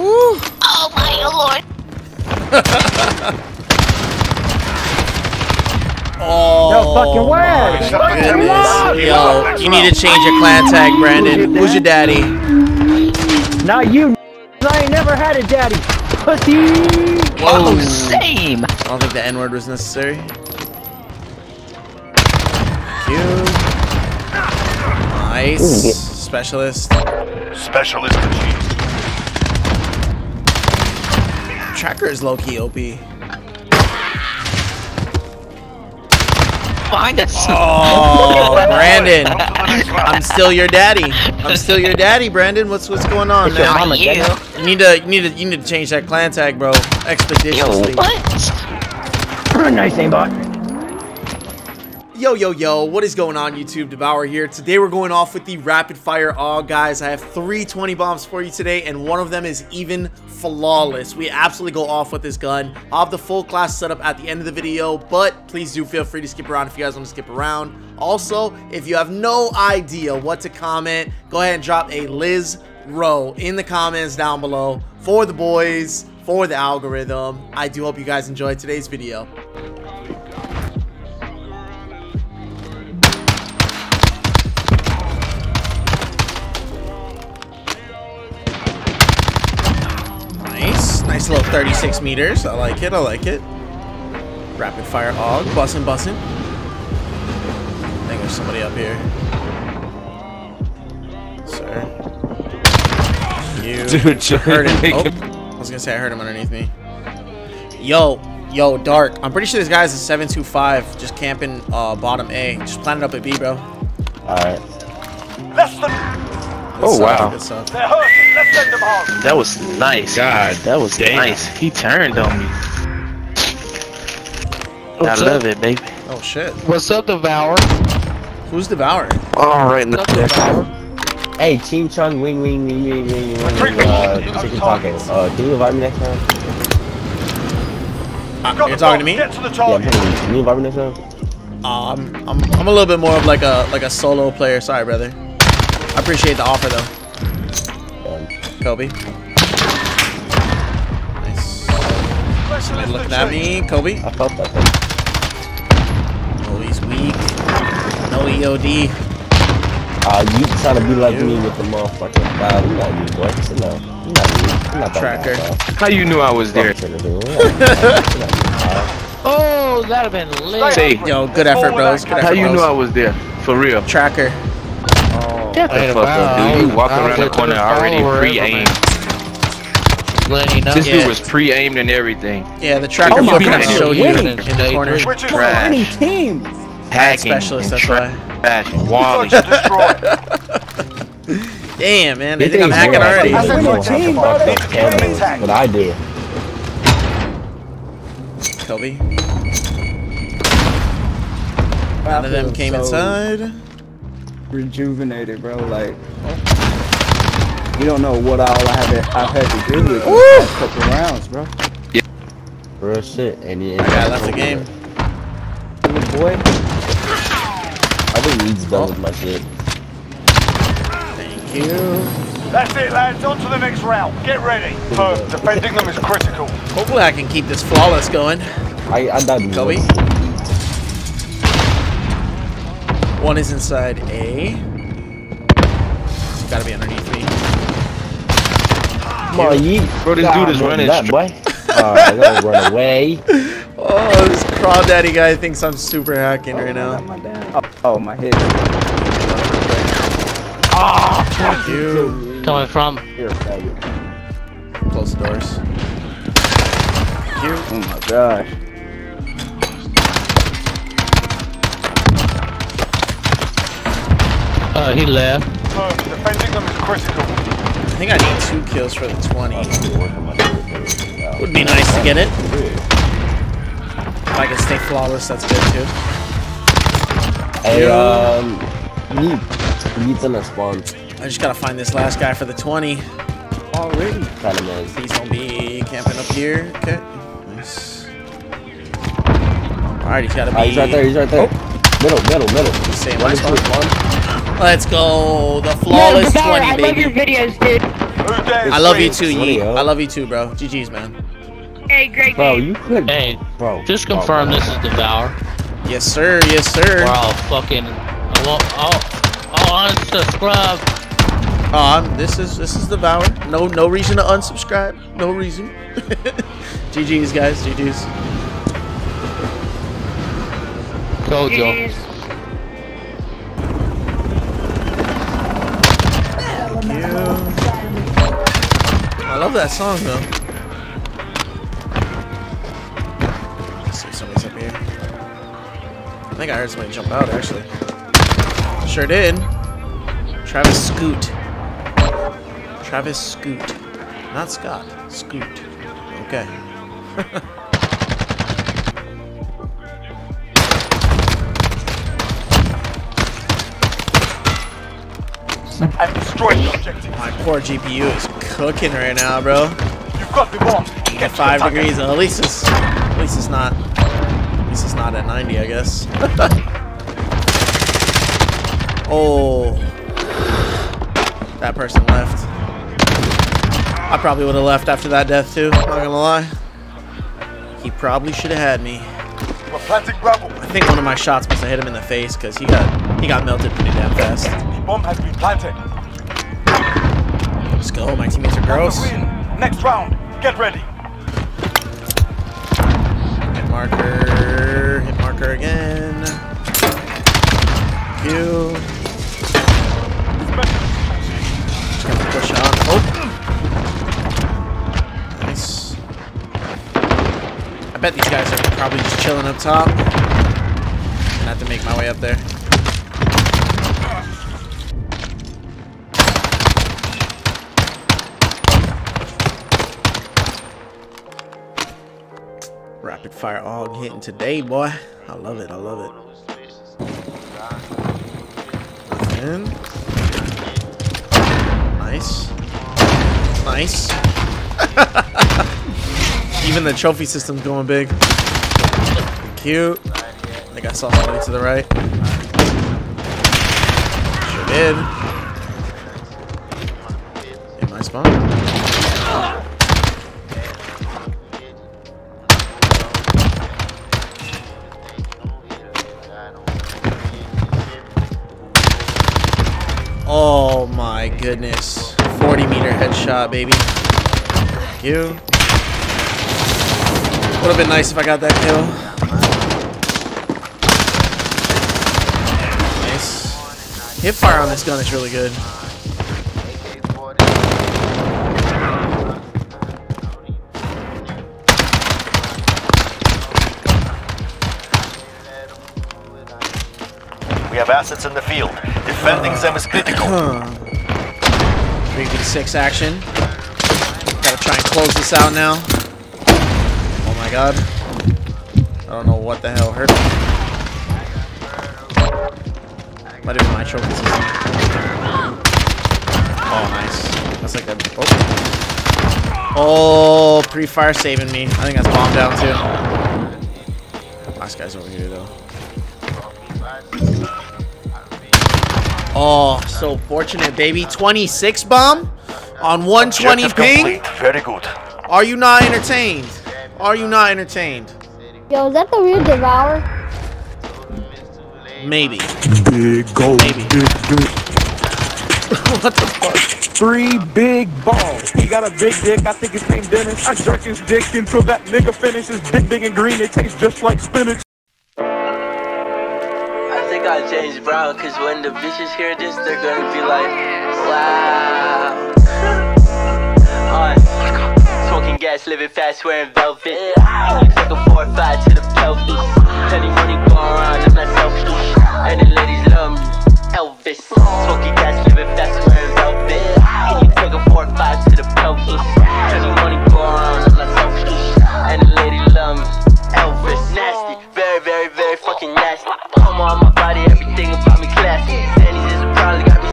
Ooh. Oh my lord. Oh. No fucking way. my goodness. Yo, you need to change your clan tag, Brandon. Who's your daddy? Not you. I ain't never had a daddy. Pussy. Oh, same. I don't think the N word was necessary. Cute. Nice. Specialist. Specialist achieved. Tracker is low key OP. Find us. Oh, Brandon. I'm still your daddy. I'm still your daddy, Brandon. What's what's going on, man? mama, you. You need to you need to you need to change that clan tag, bro. Yo, Expeditiously. what? nice aimbot. Yo, yo, yo, what is going on, YouTube? Devour here. Today we're going off with the rapid fire AUG guys. I have three 20 bombs for you today, and one of them is even flawless. We absolutely go off with this gun. I'll have the full class setup at the end of the video, but please do feel free to skip around if you guys want to skip around. Also, if you have no idea what to comment, go ahead and drop a Liz Row in the comments down below for the boys, for the algorithm. I do hope you guys enjoyed today's video. Nice. Nice little 36 meters. I like it. I like it. Rapid fire AUG. Bussin' bussin'. I think there's somebody up here. Sir. You Dude, heard him. Oh, him- I was gonna say I heard him underneath me. Yo, yo, Dark. I'm pretty sure this guy's a 725 just camping uh, bottom A. Just planted up at B, bro. Alright. Less than. Good Oh, stuff, wow. Good stuff. They're hurting. Let's send them home. That was nice. God that was damn. nice. He turned on me. I What's love up? it, baby. Oh shit. What's up, Devour? Who's devouring? All right, in the What's up, Devour? Hey, Ching Chung, wing, wing, wing, wing, wing, wing, Retreat, wing, uh, retreat. chicken tacos. Uh, can you invite me next time? Uh, Got you're the talking to bomb. me? Get to the Yeah, I'm target. telling you. Can you invite me next time? Um, I'm, I'm a little bit more of like a like a solo player. Sorry, brother. I appreciate the offer though, Kobe. Nice. Somebody looking at me, Kobe. I felt that thing. Oh, he's weak. No EOD. Uh, you trying to be like me with the motherfucking bad. You not you, boy. So no, you not you. You not Tracker. bad, How you knew I was there? Fuck Trinity. You not- you not you, Oh, that'd have been lit. Say, Yo, good effort, bros. Good effort, how you knew. I was there? For real. Tracker. Shut the Ain't fuck up, dude. You walk around the corner already pre-aimed. Letting you know. This dude was pre-aimed and everything. Yeah, the oh tracker Oh my fucking God, showed you winning. in the corner. Which is Trash. Winning team. Hacking. Specialist, and that's why. trash. Wally. Search and destroy. Damn, man, they They think I'm hacking already. a winning team, brother. Need to keep them intact. What I do. Kobe. None of them came so inside. Rejuvenated, bro. Like, you don't know what all I have I've had to do with Woo! these last couple rounds, bro. Real shit. And yeah, I left the game. Boy, I think Leeds done with my shit. Thank you. That's it, lads. On to the next round. Get ready. First, defending them is critical. Hopefully I can keep this flawless going. I I died. Kobe. One is inside A. It's Gotta be underneath me. Come on, yeet. Bro, this God, dude is more than running that, boy. Alright, gotta run away. Oh, this crawdaddy guy thinks I'm super hacking right Not now. Oh, my damn. Oh, oh, my head. Thank you. Coming from. You're a faggot. Close the doors. Thank you. Oh my gosh. Uh, he left. First, defending them is critical. I think I need two kills for the 20. Working my shit. Would be nice to get it. If I can stay flawless, that's good too. Hey, Yeah. um, Yeet. Yeet's in the spawn. I just gotta find this last guy for the 20. Already. Kind of man. Please don't be camping up here. Okay. Nice. Alright, he's gotta be. Ah, he's right there. He's right there. Middle, middle, middle. Same One last one. one. Let's go. The Yo, flawless Devour, 20, I love baby. your videos, dude. I love you too, Twenty, Yeet. yo. Oh. I love you too, bro. GG's, man. Hey, great Bro, game. you could. Hey, Bro. just confirm bro. this is Devour. Yes, sir. Yes, sir. Or I'll fucking. I won't. I'll, I'll unsubscribe. Oh, I'm- this is this is the Devour. No no reason to unsubscribe. No reason. GG's, guys. GG's. Kojo. GG's. I love that song though. Let's see somebody's up here. I think I heard somebody jump out actually. Sure did. Travis Scoot. Travis Scoot. Not Scott. Scoot. Okay. And destroy the objective. My poor GPU is cooking right now, bro. You've got the bomb. Get Five degrees. At least it's at least it's not at least it's not at 90, I guess. oh. That person left. I probably would have left after that death too, not gonna lie. He probably should have had me. We're planting rubble. I think one of my shots must have hit him in the face because he got he got melted pretty damn fast. The bomb has been planted. Let's go, my teammates are gross. Next round. Get ready. Hit marker. Hit marker again. Gonna push on. Oh. Nice. I bet these guys are probably just chilling up top. Gonna have to make my way up there. Rapid fire AUG hitting today, boy. I love it. I love it. In. Nice. Nice. Even the trophy system's going big. Cute. I think I saw somebody to the right. Sure did. My goodness. 40 meter headshot, baby. Thank you. Would have been nice if I got that kill. Nice. Hip fire on this gun is really good. We have assets in the field. Defending them is critical. 3v6 action. Gotta try and close this out now. Oh my god. I don't know what the hell hurt me. Might have been my. Oh, nice. That's like that. Oh. Oh, pre-fire saving me. I think that's bomb down too. Last guy's over here though. Oh, so fortunate, baby. 26 bomb on 120 Objective ping. complete. Very good. Are you not entertained? Are you not entertained? Yo, is that the real Devour? Maybe. Big gold, Maybe. big, big, what the fuck? three big balls. He got a big dick, I think his name Dennis. I jerk his dick until that nigga finishes. Dick big and green, it tastes just like spinach. They got James Brown, cause when the bitches hear this, they're gonna be like, oh, wow. On. Smoking gas, living fast, wearing velvet. Like a 4-5 to the pelvis. Plenty money going around, I'm not selfish.